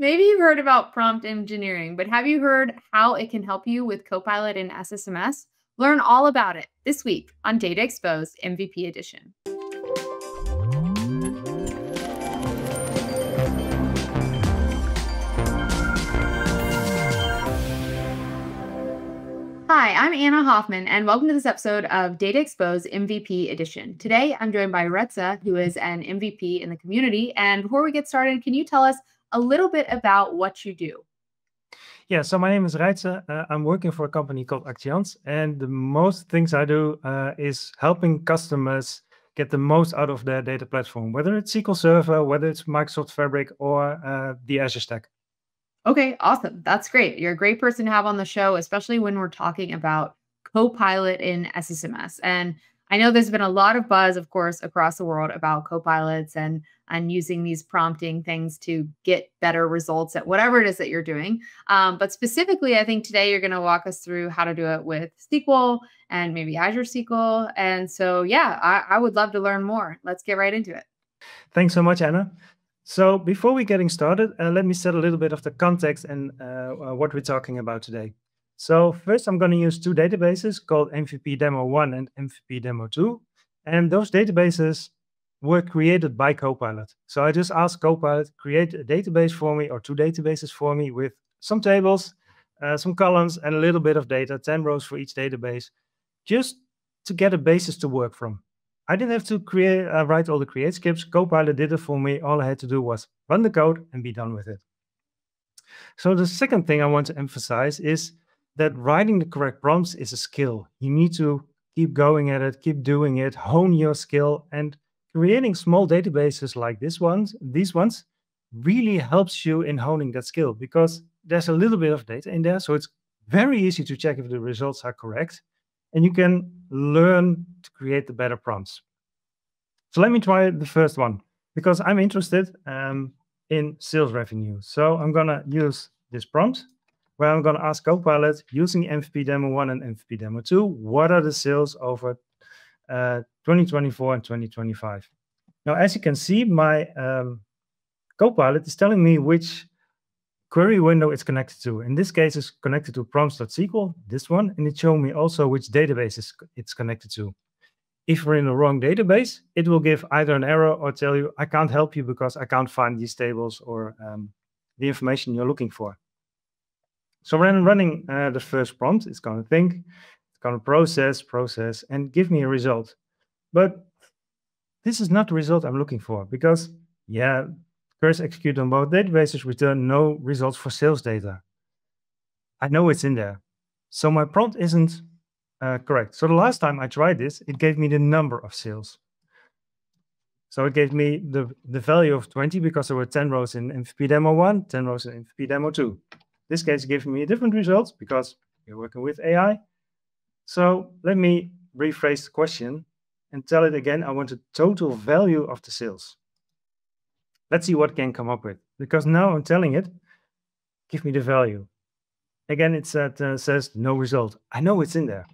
Maybe you've heard about prompt engineering, but have you heard how it can help you with Copilot and SSMS? Learn all about it this week on Data Exposed MVP Edition. Hi, I'm Anna Hoffman, and welcome to this episode of Data Exposed MVP Edition. Today, I'm joined by Reitze, who is an MVP in the community. And before we get started, can you tell us a little bit about what you do? Yeah, so my name is Reitze. Uh, I'm working for a company called Actians, and the most things I do uh, is helping customers get the most out of their data platform, whether it's SQL Server, whether it's Microsoft Fabric, or uh, the Azure Stack. Okay, awesome. That's great. You're a great person to have on the show, especially when we're talking about Copilot in SSMS. And I know there's been a lot of buzz, of course, across the world about copilots and and using these prompting things to get better results at whatever it is that you're doing. Um, but specifically, I think today you're going to walk us through how to do it with SQL and maybe Azure SQL. And so, yeah, I, I would love to learn more. Let's get right into it. Thanks so much, Anna. So before we getting started, uh, let me set a little bit of the context and uh, uh what we're talking about today. So first, I'm going to use two databases called MVP Demo 1 and MVP Demo 2. And those databases were created by Copilot. So I just asked Copilot, create a database for me or two databases for me with some tables, uh, some columns, and a little bit of data, 10 rows for each database, just to get a basis to work from. I didn't have to create uh, write all the create scripts. Copilot did it for me. All I had to do was run the code and be done with it. So the second thing I want to emphasize is that writing the correct prompts is a skill. You need to keep going at it, keep doing it, hone your skill, and creating small databases like this ones, these ones, really helps you in honing that skill because there's a little bit of data in there, so it's very easy to check if the results are correct and you can learn to create the better prompts. So let me try the first one because I'm interested um, in sales revenue. So I'm gonna use this prompt where I'm gonna ask Copilot using MVP Demo 1 and MVP Demo 2, what are the sales over uh, 2024 and 2025? Now, as you can see, my um, Copilot is telling me which query window it's connected to. In this case, it's connected to prompts.sql, this one, and it showed me also which database it's connected to. If we're in the wrong database, it will give either an error or tell you, I can't help you because I can't find these tables or um, the information you're looking for. So when running uh, the first prompt, it's going to think, it's going to process, process, and give me a result. But this is not the result I'm looking for because, yeah, Queries execute on both databases return no results for sales data. I know it's in there. So my prompt isn't uh, correct. So the last time I tried this, it gave me the number of sales. So it gave me the, the value of 20 because there were 10 rows in MVP demo 1, 10 rows in MVP demo 2. This case gave me a different result because you're working with AI. So let me rephrase the question and tell it again. I want the total value of the sales. Let's see what can come up with. Because now I'm telling it, give me the value. Again, it said, uh, says no result. I know it's in there.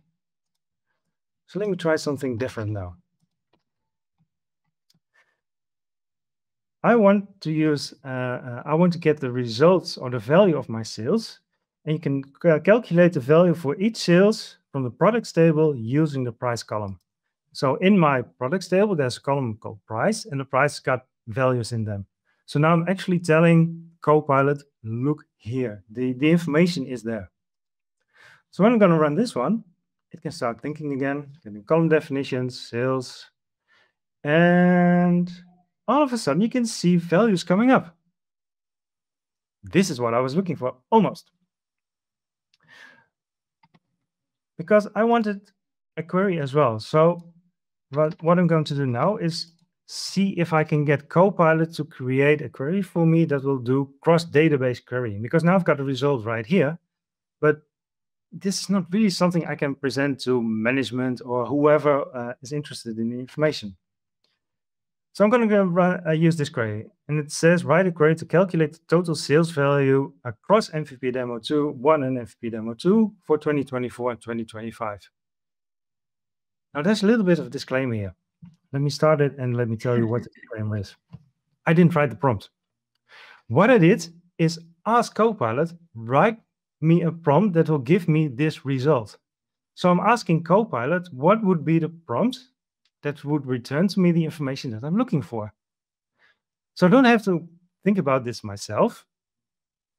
So let me try something different now. I want to use, uh, uh, I want to get the results or the value of my sales. And you can calculate the value for each sales from the products table using the price column. So in my products table, there's a column called price, and the price got values in them. So now I'm actually telling Copilot, look here, the, the information is there. So when I'm going to run this one, it can start thinking again, getting column definitions, sales, and all of a sudden you can see values coming up. This is what I was looking for, almost. Because I wanted a query as well. So what, what I'm going to do now is see if I can get Copilot to create a query for me that will do cross-database querying. Because now I've got a result right here, but this is not really something I can present to management or whoever uh, is interested in the information. So I'm going to run, uh, use this query, and it says write a query to calculate the total sales value across MVP Demo 2, 1 and MVP Demo 2 for 2024 and 2025. Now there's a little bit of a disclaimer here. Let me start it and let me tell you what the disclaimer is. I didn't write the prompt. What I did is ask Copilot, write me a prompt that will give me this result. So I'm asking Copilot, what would be the prompt that would return to me the information that I'm looking for? So I don't have to think about this myself.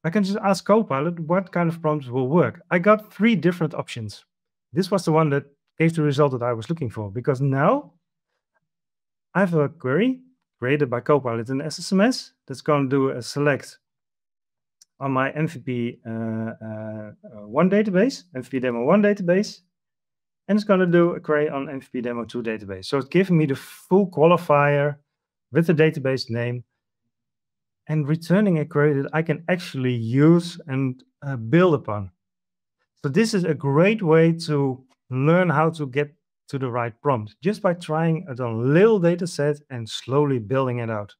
I can just ask Copilot what kind of prompts will work. I got three different options. This was the one that gave the result that I was looking for because now I have a query created by Copilot in SSMS that's going to do a select on my MVP uh, uh, uh, 1 database, MVP demo 1 database, and it's going to do a query on MVP demo 2 database. So it's giving me the full qualifier with the database name and returning a query that I can actually use and uh, build upon. So this is a great way to learn how to get to the right prompt just by trying it on a little data set and slowly building it out.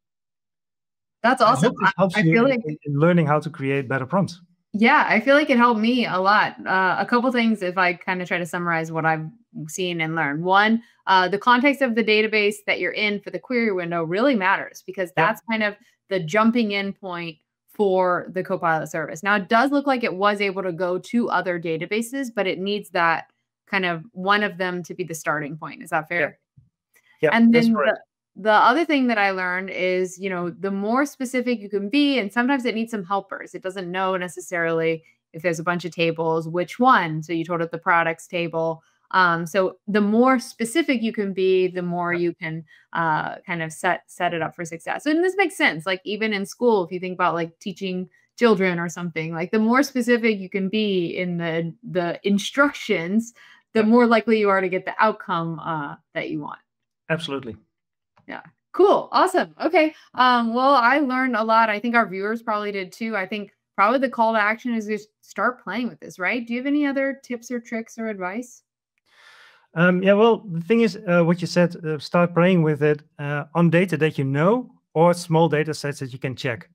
That's awesome. I, helps I, I feel like in learning how to create better prompts. Yeah, I feel like it helped me a lot. Uh, a couple things, if I kind of try to summarize what I've seen and learned. One, uh, the context of the database that you're in for the query window really matters because that's yep. kind of the jumping in point for the Copilot service. Now, it does look like it was able to go to other databases, but it needs that kind of one of them to be the starting point. Is that fair? Yeah. yeah and then the, the other thing that I learned is, you know, the more specific you can be, and sometimes it needs some helpers. It doesn't know necessarily if there's a bunch of tables, which one. So you told it the products table. Um, so the more specific you can be, the more you can uh, kind of set set it up for success. And this makes sense. Like even in school, if you think about like teaching children or something, like the more specific you can be in the the instructions, the more likely you are to get the outcome uh, that you want. Absolutely. Yeah. Cool. Awesome. Okay. Um, well, I learned a lot. I think our viewers probably did too. I think probably the call to action is just start playing with this, right? Do you have any other tips or tricks or advice? Um, yeah, well, the thing is, uh, what you said, uh, start playing with it uh, on data that you know or small data sets that you can check.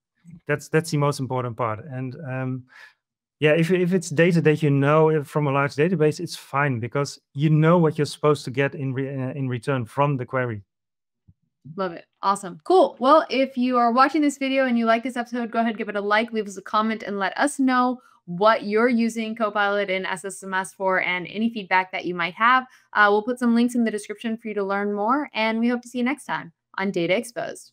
That's that's the most important part. And um, yeah, if, if it's data that you know from a large database, it's fine because you know what you're supposed to get in, re uh, in return from the query. Love it. Awesome. Cool. Well, if you are watching this video and you like this episode, go ahead, give it a like, leave us a comment, and let us know what you're using Copilot in SSMS for and any feedback that you might have. Uh, we'll put some links in the description for you to learn more, and we hope to see you next time on Data Exposed.